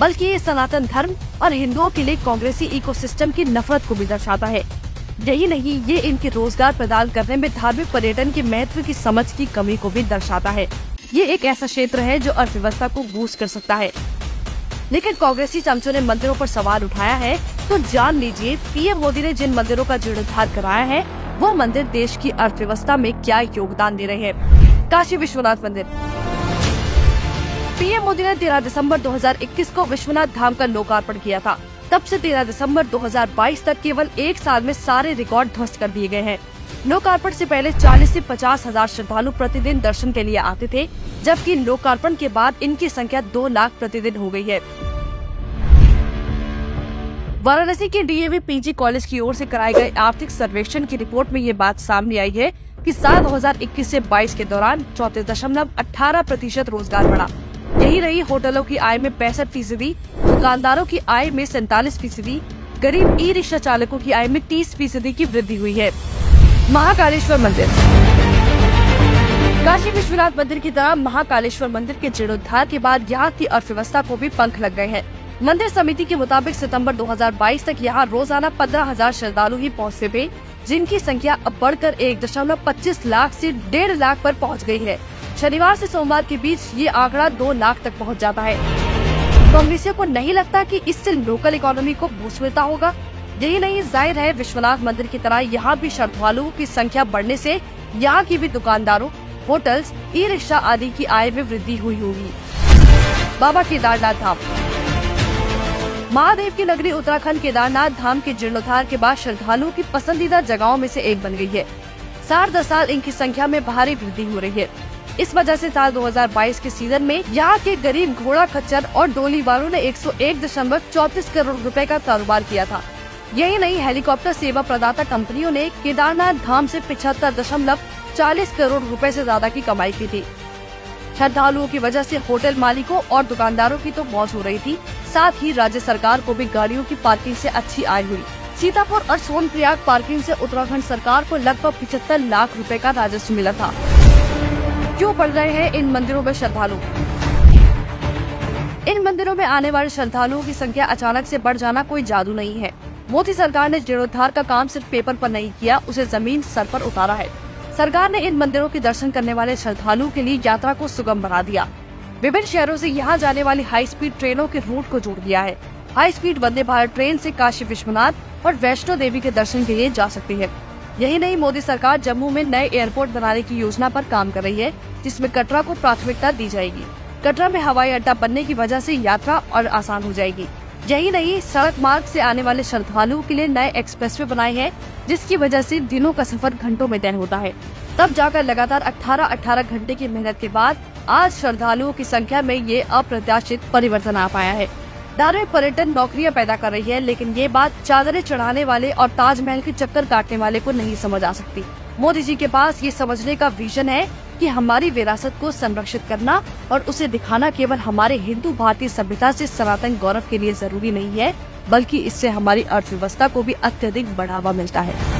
बल्कि ये सनातन धर्म और हिंदुओं के लिए कांग्रेसी इकोसिस्टम की नफरत को भी दर्शाता है। यही नहीं, ये इनके रोज़गार प्रदान करने में धार्मिक पर्यटन के महत्व की समझ की कमी को भी दर्शाता है। ये एक ऐसा क्षेत्र है जो अर्थव्यवस्था को बूस्ट कर सकता है। लेकिन कांग्रेसी चमचों ने मंदिरों पर सवाल उठाया है तो जान लीजिए, पीएम मोदी ने जिन मंदिरों का जीर्णोद्धार कराया है, वो मंदिर देश की अर्थव्यवस्था में क्या योगदान दे रहे हैं। काशी विश्वनाथ मंदिर। पीएम मोदी ने 13 दिसंबर 2021 को विश्वनाथ धाम का लोकार्पण किया था। तब से 13 दिसंबर 2022 तक केवल एक साल में सारे रिकॉर्ड ध्वस्त कर दिए गए हैं। लोकार्पण से पहले 40 से पचास हज़ार श्रद्धालु प्रतिदिन दर्शन के लिए आते थे, जबकि लोकार्पण के बाद इनकी संख्या दो लाख प्रतिदिन हो गई है। वाराणसी के डीएवी पीजी कॉलेज की ओर से कराए गए आर्थिक सर्वेक्षण की रिपोर्ट में ये बात सामने आई है कि साल 2021 से 22 के दौरान चौतीस दशमलव अठारह प्रतिशत रोज़गार बढ़ा। यही रही होटलों की आय में पैंसठ फ़ीसदी, दुकानदारों की आय में सैतालीस फ़ीसदी, गरीब ई रिक्शा चालकों की आय में तीस फ़ीसदी की वृद्धि हुई है। महाकालेश्वर मंदिर। काशी विश्वनाथ मंदिर की तरह महाकालेश्वर मंदिर के जीर्णोद्धार के बाद यहाँ की अर्थव्यवस्था को भी पंख लग गए हैं। मंदिर समिति के मुताबिक सितंबर 2022 तक यहाँ रोज़ाना पंद्रह हज़ार श्रद्धालु ही पहुँचते थे, जिनकी संख्या अब बढ़कर एक दशमलव पच्चीस लाख से डेढ़ लाख पर पहुँच गई है। शनिवार से सोमवार के बीच ये आंकड़ा दो लाख तक पहुँच जाता है। कांग्रेसियों को नहीं लगता कि इससे लोकल इकोनॉमी को बूस्ट मिलता होगा। यही नहीं, ज़ाहिर है विश्वनाथ मंदिर की तरह यहाँ भी श्रद्धालुओं की संख्या बढ़ने से यहाँ की भी दुकानदारों, होटल्स ई रिक्शा आदि की आय में वृद्धि हुई होगी। बाबा केदारनाथ धाम। महादेव की नगरी उत्तराखंड केदारनाथ धाम के जीर्णोद्धार के बाद श्रद्धालुओं की पसंदीदा जगहों में से एक बन गई है। साठ दस साल इनकी संख्या में भारी वृद्धि हो रही है। इस वजह से साल 2022 के सीज़न में यहाँ के गरीब घोड़ा खच्चर और डोली वालों ने एक सौ एक दशमलव चौतीस करोड़ रुपए का कारोबार किया था। यही नहीं, हेलीकॉप्टर सेवा प्रदाता कंपनियों ने केदारनाथ धाम से पिछहत्तर दशमलव चालीस करोड़ रुपए से ज़्यादा की कमाई की थी। श्रद्धालुओं की वजह से होटल मालिकों और दुकानदारों की तो मौज हो रही थी। साथ ही राज्य सरकार को भी गाड़ियों की पार्किंग से अच्छी आय हुई। सीतापुर और सोनप्रयाग पार्किंग से उत्तराखंड सरकार को लगभग पिछहत्तर लाख रुपए का राजस्व मिला था। क्यों बढ़ रहे हैं, इन मंदिरों में श्रद्धालु। इन मंदिरों में आने वाले श्रद्धालुओं की संख्या अचानक से बढ़ जाना कोई जादू नहीं है। मोदी सरकार ने जीर्णोद्धार का काम सिर्फ़ पेपर पर नहीं किया, उसे ज़मीन सर पर उतारा है। सरकार ने इन मंदिरों के दर्शन करने वाले श्रद्धालुओं के लिए यात्रा को सुगम बना दिया। विभिन्न शहरों से यहाँ जाने वाली हाई स्पीड ट्रेनों के रूट को जोड़ दिया है। High speed Vande Bharat train से काशी विश्वनाथ और वैष्णो देवी के दर्शन के लिए जा सकती है। यही नहीं, मोदी सरकार जम्मू में नए एयरपोर्ट बनाने की योजना पर काम कर रही है, जिसमें कटरा को प्राथमिकता दी जाएगी। कटरा में हवाई अड्डा बनने की वजह से यात्रा और आसान हो जाएगी। यही नहीं, सड़क मार्ग से आने वाले श्रद्धालुओं के लिए नए एक्सप्रेसवे बनाए हैं, जिसकी वजह से दिनों का सफ़र घंटों में तय होता है। तब जाकर लगातार 18-18 घंटे की मेहनत के बाद आज श्रद्धालुओं की संख्या में ये अप्रत्याशित परिवर्तन आ पाया है। धार्मिक पर्यटन नौकरियाँ पैदा कर रही है, लेकिन ये बात चादरें चढ़ाने वाले और ताजमहल के चक्कर काटने वाले को नहीं समझ आ सकती। मोदी जी के पास ये समझने का विजन है कि हमारी विरासत को संरक्षित करना और उसे दिखाना केवल हमारे हिंदू भारतीय सभ्यता से सनातन गौरव के लिए ज़रूरी नहीं है, बल्कि इससे हमारी अर्थव्यवस्था को भी अत्यधिक बढ़ावा मिलता है।